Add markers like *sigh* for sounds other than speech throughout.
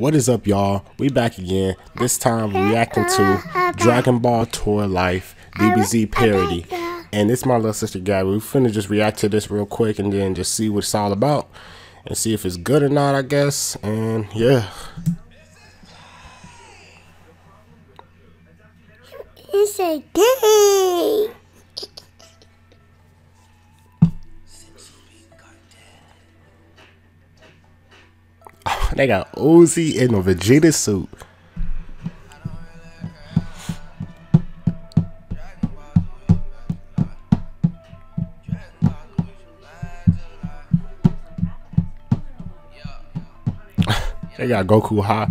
What is up, y'all? We back again. This time reacting to Dragon Ball Tour Life DBZ parody. And it's my little sister Gabby. We finna just react to this real quick and then just see what it's all about. And see if it's good or not, I guess. And yeah. It's a gay. They got Uzi in a Vegeta suit. *laughs* they got Goku high.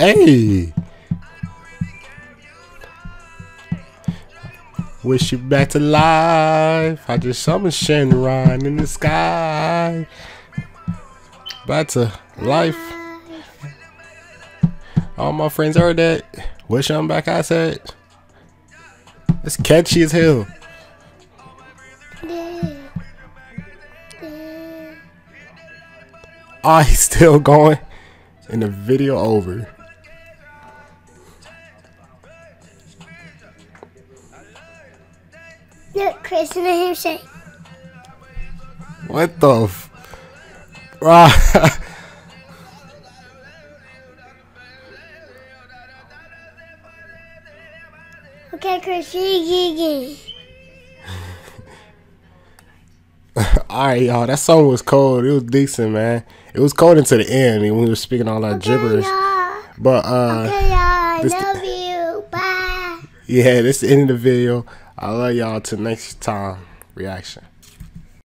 Hey. Wish you back to life. I just summoned Shenron in the sky. Back to life. All my friends heard that. Wish I'm back, I said. It's catchy as hell. Oh, he's still going. And the video over. Look, Chris and him say. What the f-. *laughs* Okay, Chris, you *laughs* Alright, y'all. That song was cold. It was decent, man. It was cold into the end when we were speaking all that okay, gibberish. But uh Okay, y'all. I love you. Yeah, this is the end of the video. I love y'all till next time. Reaction.